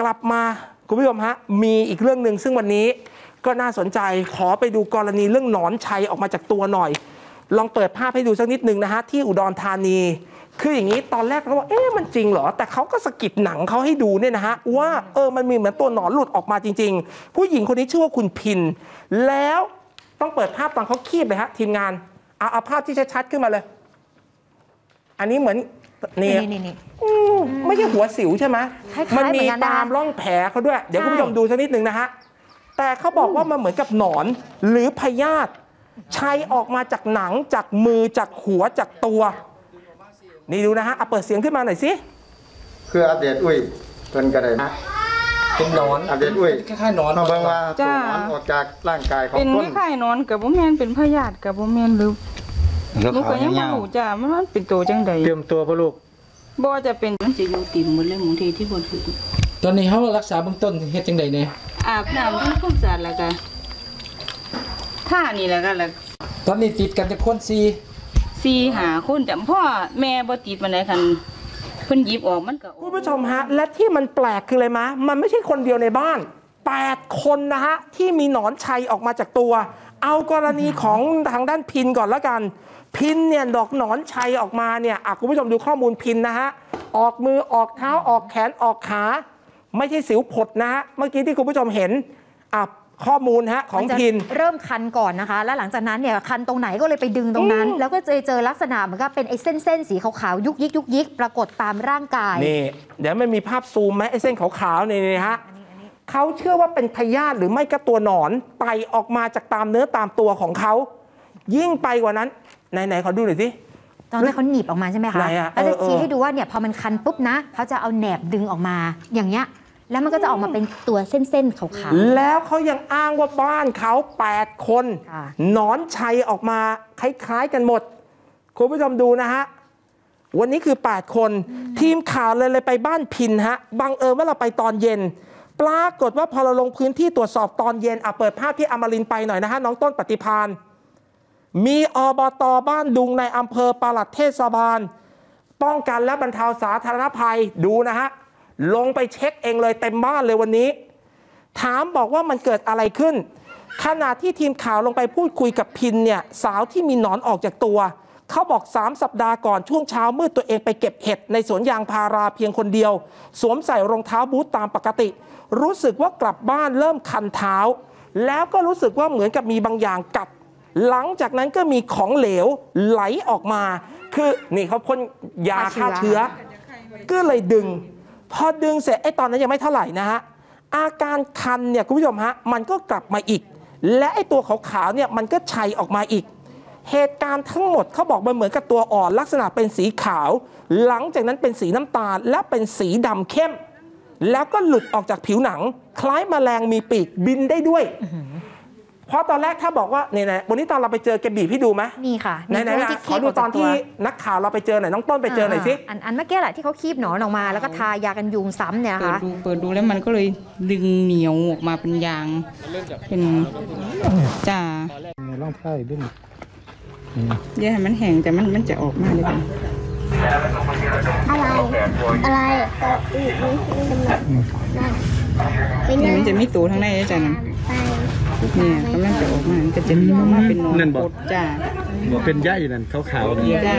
กลับมาคุณผู้ชมฮะมีอีกเรื่องหนึ่งซึ่งวันนี้ก็น่าสนใจขอไปดูกรณีเรื่องหนอนชัยออกมาจากตัวหน่อย ลองเปิดภาพให้ดูสักนิดหนึ่งนะฮะที่อุดรธานี คืออย่างนี้ตอนแรกเราว่าเอ๊ะมันจริงเหรอ แต่เขาก็สกิดหนังเขาให้ดูเนี่ยนะฮะว่าเออมันมีเหมือนตัวหนอนหลุดออกมาจริง ๆ ผู้หญิงคนนี้ชื่อว่าคุณพิน แล้วต้องเปิดภาพตอนเขาคีบเลยฮะทีมงานเอาเอาภาพที่ชัดๆขึ้นมาเลย อันนี้เหมือน นี่นี่นี่นี่ อืมไม่ใช่หัวสิวใช่ไหมคล้ายๆมันมีเหมือนกันนะตามร่องแผลเขาด้วย เดี๋ยวใช่คุณผู้ชมดูสักนิดหนึ่งนะฮะ แต่เขาบอกว่ามันเหมือนกับหนอน หรือพยาธิชัยออกมาจากหนังจากมือจากหัวจากตัว นี่ดูนะฮะเอาเปิดเสียงขึ้นมาหน่อยสิ คืออัปเดตอุ้ยเพิ่นก็ได้มาเป็นหนอนอัปเดตอุ้ยคล้ายๆหนอนมาเบิ่งว่าตัจ้าวมันออกจากร่างกายของเป็นคไม่นไข่นอนกับบ่แม่นเป็นพยาธิกับบ่แม่นหรือ หนูก็ยังบ่รู้จ้ามันมันเป็นตัวจังใดเตรียมตัวพ่อลูก บ่จะเป็นมันจะอยู่ติ่มหมดเลยหมูทีที่บนถึงตอนนี้เขารักษาเบื้องต้นเฮ็ดจังใดเนี่ยอาบน้ำทำความสะอาดแล้วก็ท่านี่แหละก็แล้วตอนนี้ติดกันจะคนซีซีหาคนจำพ่อแม่บ่ติดปานใดคันเพิ่นหยิบออกมันก็ออก คุณผู้ชมฮะ และที่มันแปลกคืออะไรมะ มันไม่ใช่คนเดียวในบ้าน 8 คนนะฮะ ที่มีหนอนชัยออกมาจากตัว เอากรณีของทางด้านพินก่อนละกัน พินเนี่ยดอกหนอนชัยออกมาเนี่ยอะคุณผู้ชมดูข้อมูลพินนะฮะออกมือออกเท้าออกแขนออกขา ไม่ใช่สิวผดนะฮะเมื่อกี้ที่คุณผู้ชมเห็นอะข้อมูลฮะของมันจะพินเริ่มคันก่อนนะคะ แล้วหลังจากนั้นเนี่ยคันตรงไหนก็เลยไปดึงตรงนั้น แล้วก็เจอเจอลักษณะเหมือนกับเป็นไอ้เส้นเส้นๆสีขาวๆยุกยิกยุกยิกปรากฏตามร่างกายนี่เดี๋ยวมันมีภาพซูมไหมไอ้เส้นขาวๆนี่นี่ฮะ เขาเชื่อว่าเป็นพยาธิหรือไม่ก็ตัวหนอนไต่ออกมาจากตามเนื้อตามตัวของเขา ยิ่งไปกว่านั้น ไหนๆขอดูหน่อยสิตอนที่เขาหนีบออกมาใช่ไหมคะไหนอะแล้วจะเออชี้เออให้ดูว่าเนี่ยพอมันคันปุ๊บนะเขาจะเอาแหนบดึงออกมาอย่างเงี้ยแล้วมันก็จะออกมาเป็นตัวเส้นๆขาวแล้วเขายังอ้างว่าบ้านเขา 8 คนค่ะหนอนชัยออกมาคล้ายๆกันหมด คุณผู้ชมดูนะฮะ วันนี้คือ 8 คน ทีมข่าวเลยเลยไปบ้านพินฮะ บังเอิญว่าเราไปตอนเย็น ปรากฏว่าพอเราลงพื้นที่ตรวจสอบตอนเย็นอะเปิดภาพที่อมรินไปหน่อยนะฮะ น้องต้นปฏิพานมีอบตบ้านดุงในอำเภอปลัดเทศบาล ป้องกันและบรรเทาสาธารณภัยดูนะฮะ ลงไปเช็คเองเลยเต็มบ้านเลยวันนี้ ถามบอกว่ามันเกิดอะไรขึ้น ขณะที่ทีมข่าวลงไปพูดคุยกับพินเนี่ย สาวที่มีหนอนออกจากตัว เขาบอก 3 สัปดาห์ก่อนช่วงเช้ามืดตัวเองไปเก็บเห็ดในสวนยางพาราเพียงคนเดียว สวมใส่รองเท้าบูทตามปกติ รู้สึกว่ากลับบ้านเริ่มคันเท้า แล้วก็รู้สึกว่าเหมือนกับมีบางอย่างกัด หลังจากนั้นก็มีของเหลวไหลออกมา คือนี่เขาพ่นยาฆ่าเชื้อ ก็เลยดึง พอดึงเสร็จไอ้ตอนนั้นยังไม่เท่าไหร่นะฮะอาการคันเนี่ยคุณผู้ชมฮะมันก็กลับมาอีก และไอ้ตัวขาวๆเนี่ยมันก็ชัยออกมาอีก เหตุการณ์ทั้งหมดเขาบอกมันเหมือนกับตัวอ่อนลักษณะเป็นสีขาว หลังจากนั้นเป็นสีน้ำตาลและเป็นสีดำเข้ม แล้วก็หลุดออกจากผิวหนัง คล้ายแมลงมีปีกบินได้ด้วยเพราะตอนแรกถ้าบอกว่าเนี่ยนะวันนี้ตอนเราไปเจอแกบีบพี่ดูไหมๆนี่ค่ะไหนๆช่วงนะที่ขอดูตอนที่นักข่าวเราไปเจอหน่อยน้องต้นไปเจอหน่อยสิอันอันเมื่อกี้แหละที่เขาคีบหนอนออกมา แล้วก็ทายากันยุงซ้ำเนี่ยนะเปิดคะดูเปิดดูแล้วมันก็เลยดึงเหนียวออกมาเป็นยางเป็นจ้าร่องไส้ดึง อย่าให้มันแห้งแต่มันมันจะออกมาเลยค่ะอะไร อะไรอืออือนั่นไปนี่นั่งมันจะมีตัวทั้งในนะจ้ะนะไปเนี่ยกำลังจะออกมามันก็จะมีออกมาเป็นหนอนกดจ้าบอกเป็นใยนั่นขาวๆนั่นจ้า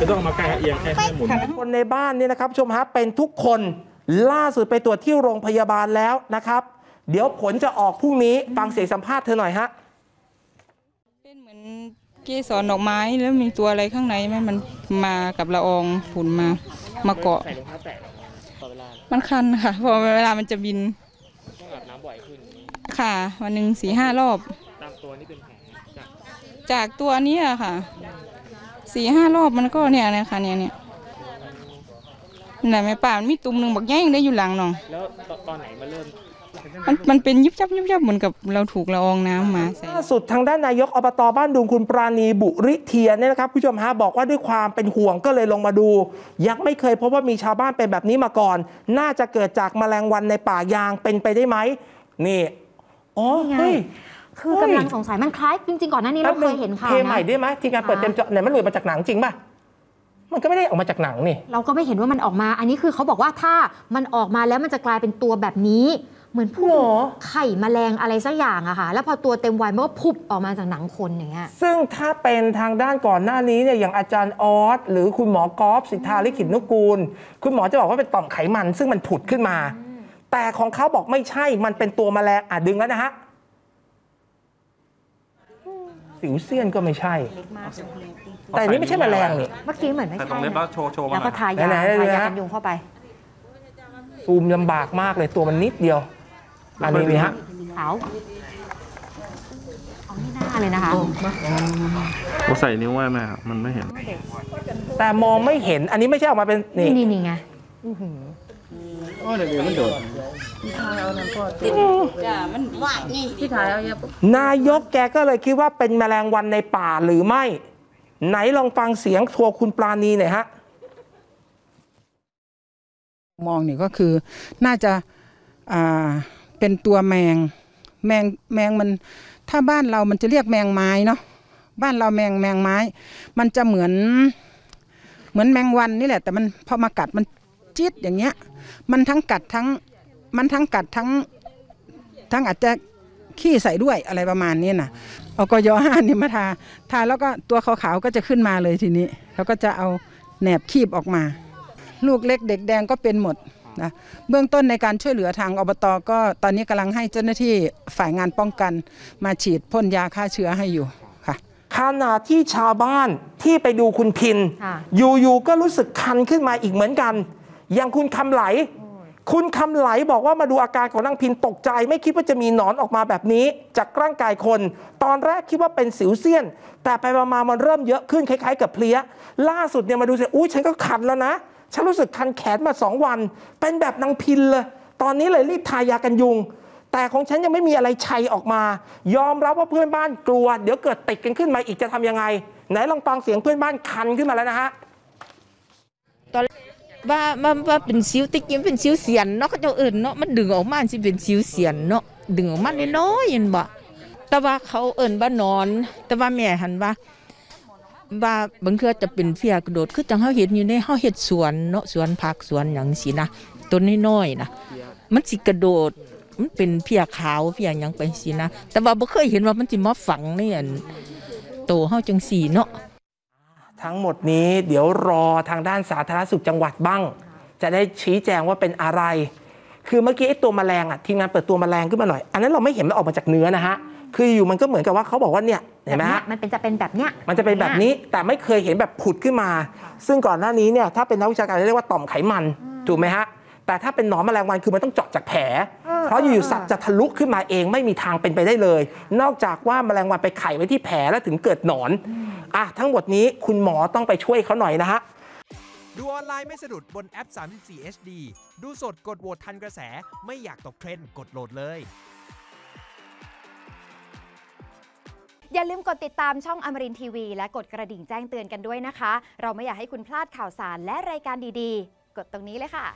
จะต้องมาใกล้เอียงแค่ให้หมุนคนในบ้านเนี่ยนะครับผู้ชมฮะเป็นทุกคนล่าสุดไปตรวจที่โรงพยาบาลแล้วนะครับ เดี๋ยวผลจะออกพรุ่งนี้ฟังเสียงสัมภาษณ์เธอหน่อยฮะ เป็นเหมือนเกสรดอกไม้แล้วมีตัวอะไรข้างในไหมมันมากับละอองฝุ่นมามาเกาะมันคันค่ะเพอเวลามันจะบินค่ะ วันหนึ่งสี่ห้ารอบ ตามตัวนี่เป็นแผลจากตัวเนี้ยค่ะสี่ห้ารอบมันก็เนี่ยนะคะเนี่ยเนี่ยไหนแม่ป่ามันมีตุ่มหนึ่งบักแย่งได้อยู่หลังน้อง แล้วตอนไหนมาเริ่ม มันมันเป็นยุบยับยุบยับเหมือนกับเราถูกละอองน้ำมาใส่ล่าสุดทางด้านนายกอบตบ้านดุงคุณปราณีบุริเทียนเนี่ยนะครับผู้ชมฮะบอกว่าด้วยความเป็นห่วงก็เลยลงมาดู ยังไม่เคยพบว่ามีชาวบ้านเป็นแบบนี้มาก่อน น่าจะเกิดจากแมลงวันในป่ายางเป็นไปได้ไหมนี่อ๋อนี่ไง เฮ้ย คือกำลังสงสัยมันคล้ายจริงๆก่อนหน้านี้เราเคยเห็นข่าวเทใหม่นะได้ไหมทีมงานเปิดเต็มจอไหนมันหลุดมาจากหนังจริงป่ะมันก็ไม่ได้ออกมาจากหนังนี่ เราก็ไม่เห็นว่ามันออกมา อันนี้คือเขาบอกว่าถ้ามันออกมาแล้วมันจะกลายเป็นตัวแบบนี้ เหมือนพวหรกอไข่แมลงอะไรสักอย่างอะค่ะ แล้วพอตัวเต็มวัยมันก็พุบออกมาจากหนังคนอย่างเงี้ยซึ่งถ้าเป็นทางด้านก่อนหน้านี้เนี่ยอย่างอาจารย์ออสหรือคุณหมอกอฟสิทธาลิขิตนุกูล คุณหมอจะบอกว่าเป็นต่อมไขมัน ซึ่งมันผุดขึ้นมา แต่ของเขาบอกไม่ใช่มันเป็นตัวแมลงอะดึงแล้วนะฮะสิวเซียนก็ไม่ใช่ แต่อันนี้ไม่ใช่แมลงนี่เมื่อกี้เหมือนไม่แต่ใช่ตรงเล็บแล้วโชว์โชว์มาแล้วหน่ก็อยทายาไหนๆทาดูยานะกันยุงเข้าไปซูมลำบากมากเลยตัวมันนิดเดียว อันนี้นี่ฮะขาวเอานี่หน้าเลยนะคะผมใส่นิ้วไว้ไหมครับมันไม่เห็น แต่มองไม่เห็นอันนี้ไม่ใช่ออกมาเป็นนี่นี่นี่นี่ไงนายกแกก็เลยคิดว่าเป็นแมลงวันในป่าหรือไม่ ไหนลองฟังเสียงทัวคุณปราณีหน่อยฮะ มองนี่ก็คือน่าจะอ่า เป็นตัวแมง แมงแมงมันถ้าบ้านเรามันจะเรียกแมงไม้เนาะบ้านเราแมงแมงไม้ มันจะเหมือน เหมือนแมงวันนี่แหละ แต่มันพอมากัดมันจี๊ดอย่างเงี้ย มันทั้งกัดทั้ง มันทั้งกัดทั้ง ทั้งอาจจะขี้ใส่ด้วยอะไรประมาณนี้นะเอากยอห้านี่มาทา ทาแล้วก็ตัวขาวๆก็จะขึ้นมาเลยทีนี้แล้วก็จะเอาแหนบคีบออกมา ลูกเล็กเด็กแดงก็เป็นหมด นะเบื้องต้นในการช่วยเหลือทางอบตก็ตอนนี้กำลังให้เจ้าหน้าที่ฝ่ายงานป้องกัน มาฉีดพ่นยาฆ่าเชื้อให้อยู่ค่ะขณะที่ชาวบ้านที่ไปดูคุณพินค่ะอยู่ๆก็รู้สึกคันขึ้นมาอีกเหมือนกัน อย่างคุณคำไหล คุณคำไหลบอกว่ามาดูอาการของนางพินตกใจ ไม่คิดว่าจะมีหนอนออกมาแบบนี้ จากร่างกายคน ตอนแรกคิดว่าเป็นสิวเซียน แต่ไปมาๆมันเริ่มเยอะขึ้นคล้ายๆ กับเพลี้ย ล่าสุดเนี่ยมาดูสิอุ้ยฉันก็คันแล้วนะ ฉันรู้สึกคันแขนมาสองวัน เป็นแบบนางพินเลย ตอนนี้เลยรีบทายากันยุง แต่ของฉันยังไม่มีอะไรชัยออกมา ยอมรับว่าเพื่อนบ้านกลัว เดี๋ยวเกิดติดกันขึ้นมาอีกจะทำยังไง ไหนลองฟังเสียงเพื่อนบ้านคันขึ้นมาแล้วนะฮะตอนว่าว่าว่าเป็นสิวแตะกี้มเป็นสิวเสียนเนาะเขาเจ้าเอิ้นเนาะมันดึงออกมาสิเป็นสิวเสียนเนาะดึงออกมาน้อยๆเห็นบ่แต่ว่าเขาเอิ้นว่านอน แต่ว่าแม่หันว่า ว่าบางเทื่อจะเป็นเฟียกระโดดคือจังเฮาเห็นอยู่ในเฮาเฮ็ดสวนเนาะสวนผักสวนหยังสินะต้นน้อยๆนะมันสิกระโดดมันเป็นเพียขาวเพียหยังไปสินะแต่ว่าบ่เคยเห็นว่ามันสิมาฝังในอันโตเฮาจังสี่เนาะทั้งหมดนี้เดี๋ยวรอทางด้านสาธารณสุขจังหวัดบ้าง จะได้ชี้แจงว่าเป็นอะไร คือเมื่อกี้ไอ้ตัวแมลงอะทีมงานเปิดตัวแมลงขึ้นมาหน่อย อันนั้นเราไม่เห็นมันออกมาจากเนื้อนะฮะ คืออยู่มันก็เหมือนกับว่าเขาบอกว่าเนี่ยเห็นไหมแบบฮะเนี้ยมันเป็นจะเป็นแบบเนี้ยมันจะเป็นแบบนี้แต่ไม่เคยเห็นแบบผุดขึ้นมา ซึ่งก่อนหน้านี้เนี่ยถ้าเป็นนักวิชาการจะเรียกว่าต่อมไขมันถูกไหมฮะแต่ถ้าเป็นหนอนแมลงวันคือมันต้องเจาะจากแผลเออเพราะอยู่เออๆสัตว์จะทะลุขึ้นมาเองไม่มีทางเป็นไปได้เลย นอกจากว่าแมลงวันไปไข่ไว้ที่แผลแล้วถึงเกิดหนอนอะทั้งหมดนี้คุณหมอต้องไปช่วยเขาหน่อยนะฮะดูออนไลน์ไม่สะดุดบนแอป 34 HD ดูสดกดโหวตทันกระแส ไม่อยากตกเทรนด์กดโหลดเลย อย่าลืมกดติดตามช่องอมรินทีวี และกดกระดิ่งแจ้งเตือนกันด้วยนะคะ เราไม่อยากให้คุณพลาดข่าวสารและรายการดีๆ กดตรงนี้เลยค่ะ